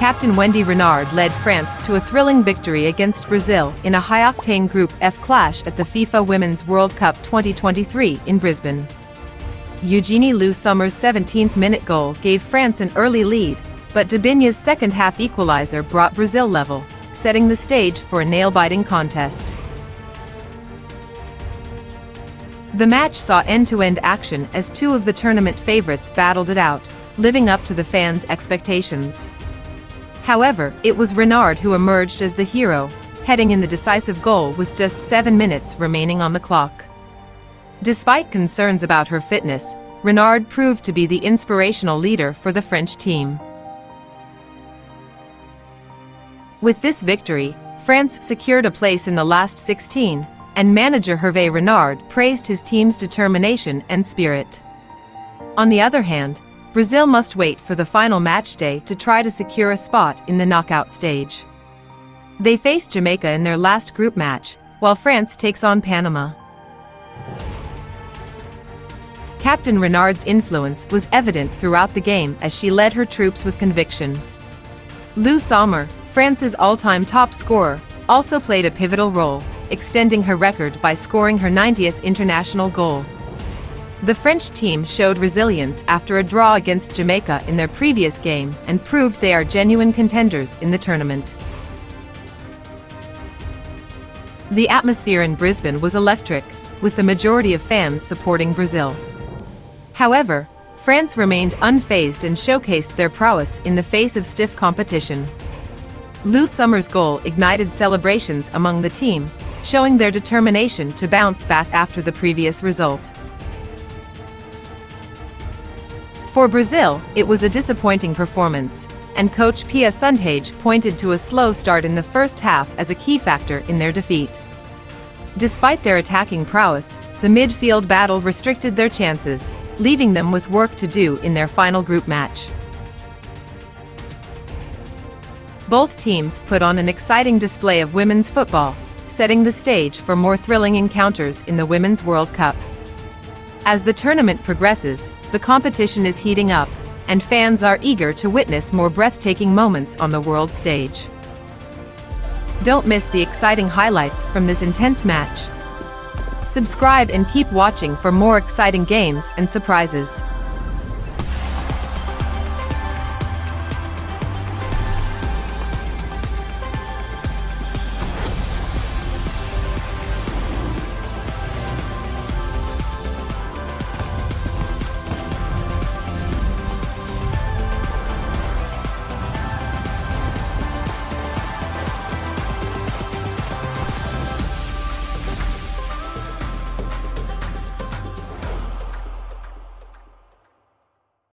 captain Wendie Renard led France to a thrilling victory against Brazil in a high-octane Group F clash at the FIFA Women's World Cup 2023 in Brisbane. Eugenie Le Sommer's 17th-minute goal gave France an early lead, but Debinha's second-half equalizer brought Brazil level, setting the stage for a nail-biting contest. The match saw end-to-end action as two of the tournament favorites battled it out, living up to the fans' expectations. However, it was Renard who emerged as the hero, heading in the decisive goal with just seven minutes remaining on the clock. Despite concerns about her fitness, Renard proved to be the inspirational leader for the French team. With this victory, France secured a place in the last 16, and manager Hervé Renard praised his team's determination and spirit. On the other hand, Brazil must wait for the final match day to try to secure a spot in the knockout stage. They face Jamaica in their last group match, while France takes on Panama. Captain Renard's influence was evident throughout the game as she led her troops with conviction. Le Sommer, France's all-time top scorer, also played a pivotal role, extending her record by scoring her 90th international goal. The French team showed resilience after a draw against Jamaica in their previous game and proved they are genuine contenders in the tournament. The atmosphere in Brisbane was electric, with the majority of fans supporting Brazil. However, France remained unfazed and showcased their prowess in the face of stiff competition. Le Sommer's goal ignited celebrations among the team, showing their determination to bounce back after the previous result. For Brazil, it was a disappointing performance, and coach Pia Sundhage pointed to a slow start in the first half as a key factor in their defeat. Despite their attacking prowess, the midfield battle restricted their chances, leaving them with work to do in their final group match. Both teams put on an exciting display of women's football, setting the stage for more thrilling encounters in the Women's World Cup. As the tournament progresses, the competition is heating up, and fans are eager to witness more breathtaking moments on the world stage. Don't miss the exciting highlights from this intense match. Subscribe and keep watching for more exciting games and surprises.